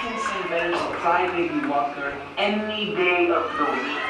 can see better Baby Walker any day of the week.